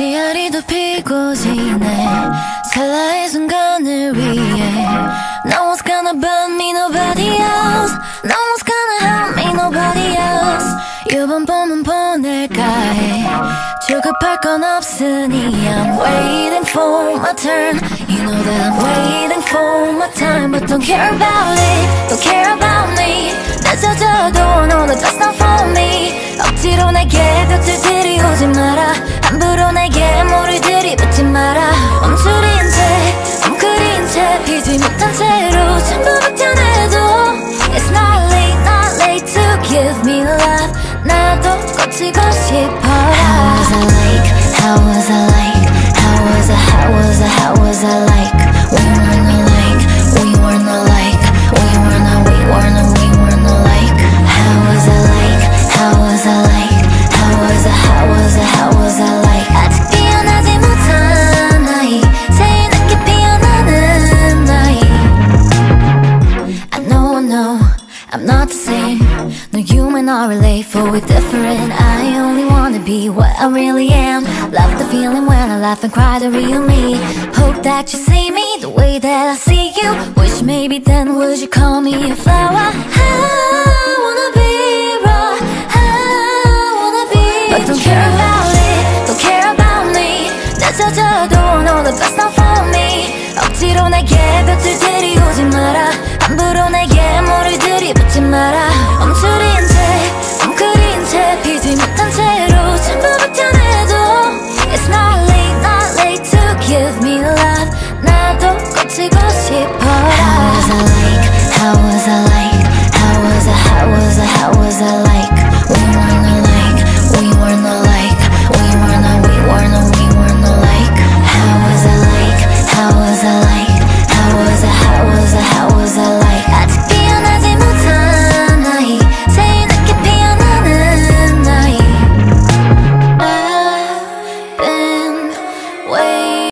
시야리도 피고 지네 찰나의 순간을 위해 No one's gonna burn me nobody else No one's gonna help me nobody else 이번 봄은 보낼까 해 조급할 건 없으니 I'm waiting for my turn You know that I'm waiting for my time But don't care about it Don't care about me 늦어져도 너는 뒤늦던 채로 전부 뱉어내 know I know I'm not the same No you may not relate for we're different I only wanna be what I really am Love the feeling when I laugh and cry the real me Hope that you see me the way that I see you Wish maybe then would you call me a flower I wanna be raw I wanna be But don't care about it Don't care about me 늦어져도 no the best not for me 억지로 내게 볕을 들이 сказала.